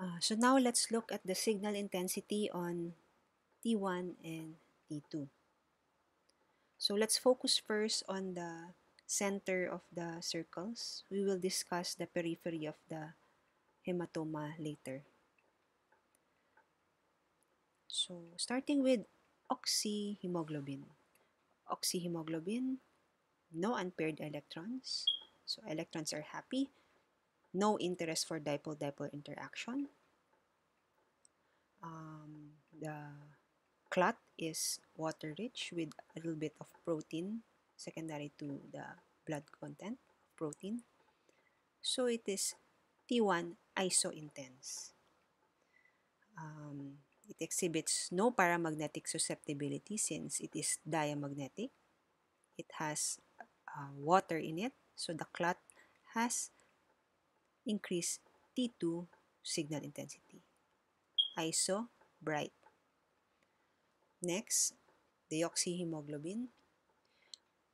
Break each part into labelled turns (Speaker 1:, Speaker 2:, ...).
Speaker 1: Uh, so now let's look at the signal intensity on T1 and T2. So let's focus first on the center of the circles. We will discuss the periphery of the hematoma later. So starting with oxyhemoglobin. Oxyhemoglobin, no unpaired electrons. So electrons are happy. No interest for dipole-dipole interaction. Um, the clot is water-rich with a little bit of protein secondary to the blood content protein. So it is T1 isointense. Um, it exhibits no paramagnetic susceptibility since it is diamagnetic. It has uh, water in it, so the clot has increased T2 signal intensity. Iso, bright. Next, deoxyhemoglobin.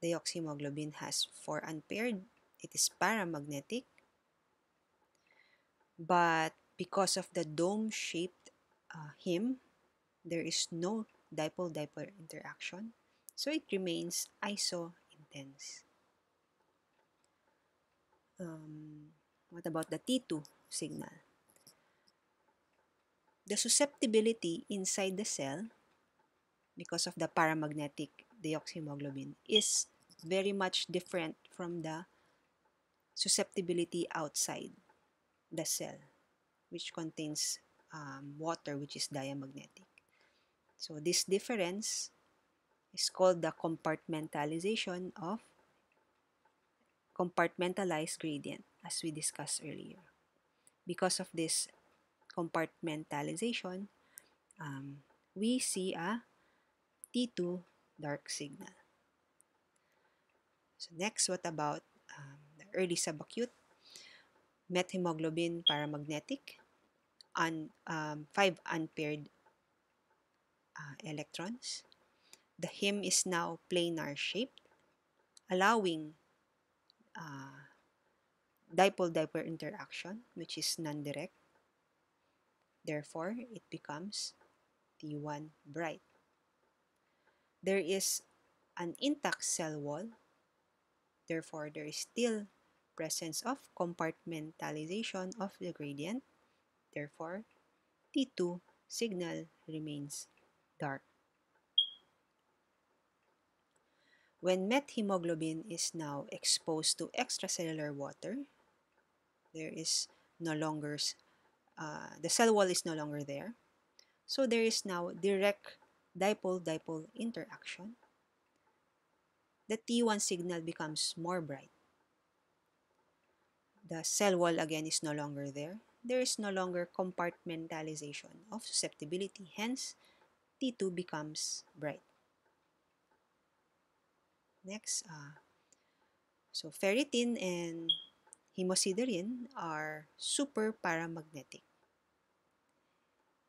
Speaker 1: Deoxyhemoglobin has four unpaired. It is paramagnetic. But because of the dome-shaped uh, heme, there is no dipole-dipole interaction. So it remains iso-intense. Um, what about the T2 signal? The susceptibility inside the cell because of the paramagnetic deoxyhemoglobin is very much different from the susceptibility outside the cell, which contains um, water, which is diamagnetic. So this difference is called the compartmentalization of compartmentalized gradient, as we discussed earlier. Because of this compartmentalization, um, we see a T2 dark signal. So next, what about um, the early subacute? Methemoglobin paramagnetic, un, um, 5 unpaired uh, electrons. The heme is now planar shaped, allowing uh, dipole-dipole interaction, which is non-direct. Therefore, it becomes T1 bright. There is an intact cell wall. Therefore, there is still presence of compartmentalization of the gradient. Therefore, T2 signal remains dark. When methemoglobin is now exposed to extracellular water, there is no longer, uh, the cell wall is no longer there. So there is now direct dipole-dipole interaction. The T1 signal becomes more bright. The cell wall again is no longer there. There is no longer compartmentalization of susceptibility. Hence, T2 becomes bright. Next, uh, so ferritin and hemosiderin are super paramagnetic.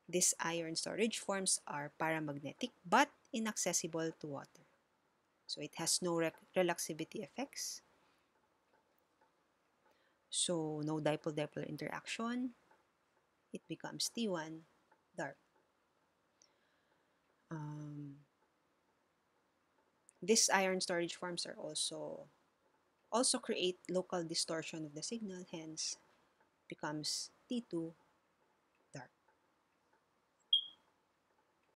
Speaker 1: These iron storage forms are paramagnetic but inaccessible to water. So it has no re relaxivity effects. So no dipole-dipole interaction. It becomes T1 dark. These iron storage forms are also also create local distortion of the signal, hence becomes T2